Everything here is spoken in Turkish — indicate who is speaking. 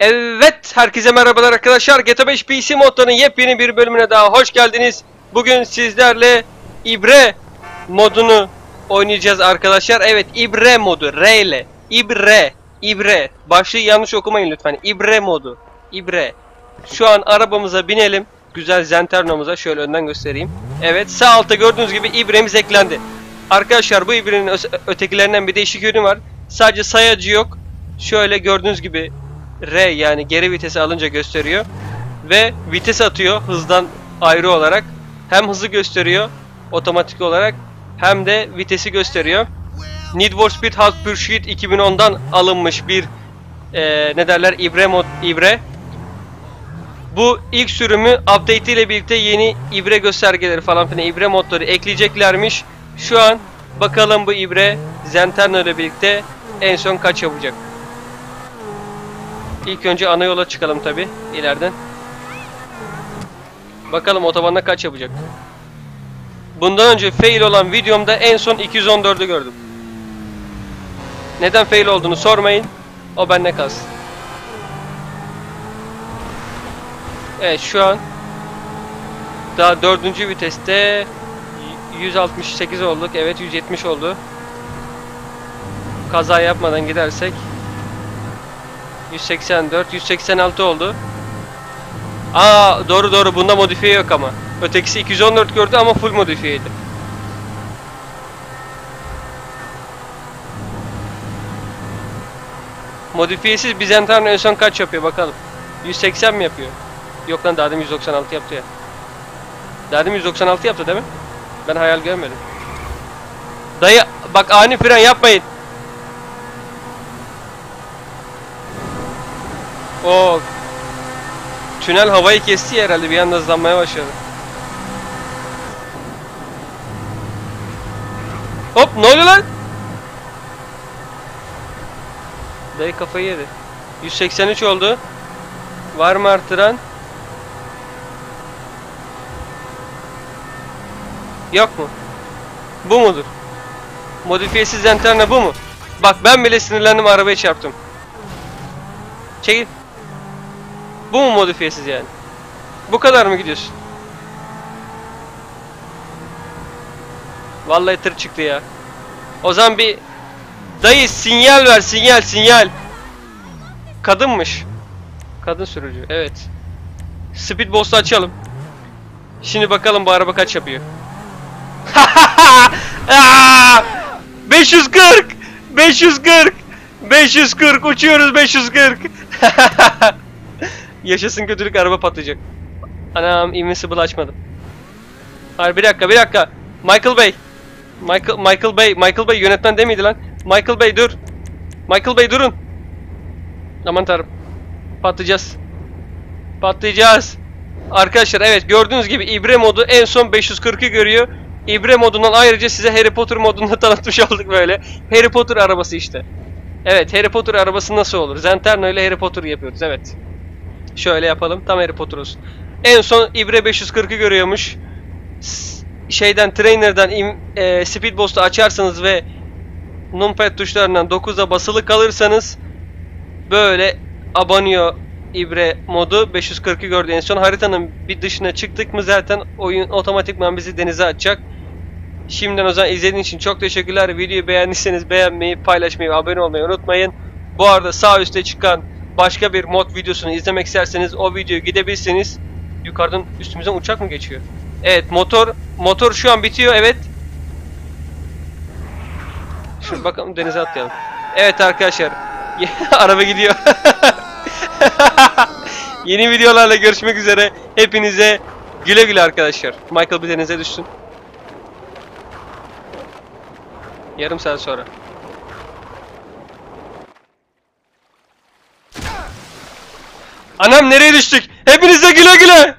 Speaker 1: Evet, herkese merhabalar arkadaşlar. GTA 5 PC modlarının yepyeni bir bölümüne daha hoş geldiniz. Bugün sizlerle İbre modunu oynayacağız arkadaşlar. Evet, İbre modu, R ile. İbre, İbre. Başlığı yanlış okumayın lütfen. İbre modu, İbre. Şu an arabamıza binelim. Güzel Zenterno'muza şöyle önden göstereyim. Evet, sağ altta gördüğünüz gibi İbre'miz eklendi. Arkadaşlar bu İbre'nin ötekilerinden bir değişik yönü var. Sadece sayacı yok. Şöyle gördüğünüz gibi R yani geri vitesi alınca gösteriyor. Ve vites atıyor hızdan ayrı olarak. Hem hızı gösteriyor otomatik olarak hem de vitesi gösteriyor. Need for Speed Hot Pursuit 2010'dan alınmış bir eee ne derler ibre mod ibre. Bu ilk sürümü update ile birlikte yeni ibre göstergeleri falan filan ibre modları ekleyeceklermiş. Şu an bakalım bu ibre Zenterno ile birlikte en son kaç yapacak. İlk önce ana yola çıkalım tabi ileriden. Bakalım otobanda kaç yapacak. Bundan önce fail olan videomda en son 214'ü gördüm. Neden fail olduğunu sormayın. O bende kalsın. Evet şu an daha dördüncü viteste y- 168 olduk. Evet 170 oldu. Kaza yapmadan gidersek 184, 186 oldu. Aa doğru doğru bunda modifiye yok ama. Ötekisi 214 gördü ama full modifiyeydi. Modifiyesiz Bizantarno en son kaç yapıyor bakalım. 180 mi yapıyor? Yok lan daha demin 196 yaptı ya. Daha demin 196 yaptı değil mi? Ben hayal görmedim. Dayı bak ani fren yapmayın. O tünel havayı kesti ya herhalde bir anda hızlanmaya başladı. Hop ne oluyor lan? Dayı kafayı yedi. 183 oldu. Var mı artıran? Yok mu? Bu mudur? Modifiyesiz Zenterna bu mu? Bak ben bile sinirlendim arabaya çarptım. Çekil. Bu mu modifiyesiz yani? Bu kadar mı gidiyorsun? Vallahi tır çıktı ya. O zaman bir dayı sinyal ver sinyal sinyal. Kadınmış. Kadın sürücü evet. Speed boost'u açalım. Şimdi bakalım bu araba kaç yapıyor. Aa! 540 540 540 uçuyoruz 540 Yaşasın kötülük araba patlayacak. Anam invincible açmadım. Hayır bir dakika bir dakika. Michael Bey. Michael Michael Bey Michael Bey yönetmen değil miydi lan? Michael Bey dur. Michael Bey durun. Aman tanrım. Patlayacağız. Patlayacağız. Arkadaşlar evet gördüğünüz gibi İbre modu en son 540'ı görüyor. İbre modundan ayrıca size Harry Potter modunu tanıtmış olduk böyle. Harry Potter arabası işte. Evet Harry Potter arabası nasıl olur? Zenterno ile Harry Potter yapıyoruz evet. Şöyle yapalım tam Harry Potter olsun. En son İbre 540'ı görüyormuş. Şeyden trainer'dan e, speed boost'u açarsanız ve numpad tuşlarından 9'a basılı kalırsanız böyle abanıyor İbre modu 540'ı gördü en son haritanın bir dışına çıktık mı zaten oyun otomatikman bizi denize atacak. Şimdiden o zaman izlediğiniz için çok teşekkürler. Videoyu beğendiyseniz beğenmeyi, paylaşmayı, abone olmayı unutmayın. Bu arada sağ üstte çıkan başka bir mod videosunu izlemek isterseniz o videoya gidebilirsiniz. Yukarıdan üstümüzden uçak mı geçiyor? Evet motor motor şu an bitiyor evet. Şunu bakalım denize atlayalım. Evet arkadaşlar. Araba gidiyor. Yeni videolarla görüşmek üzere. Hepinize güle güle arkadaşlar. Michael bir denize düşsün. Yarım saat sonra. Anam nereye düştük? Hepinize güle güle.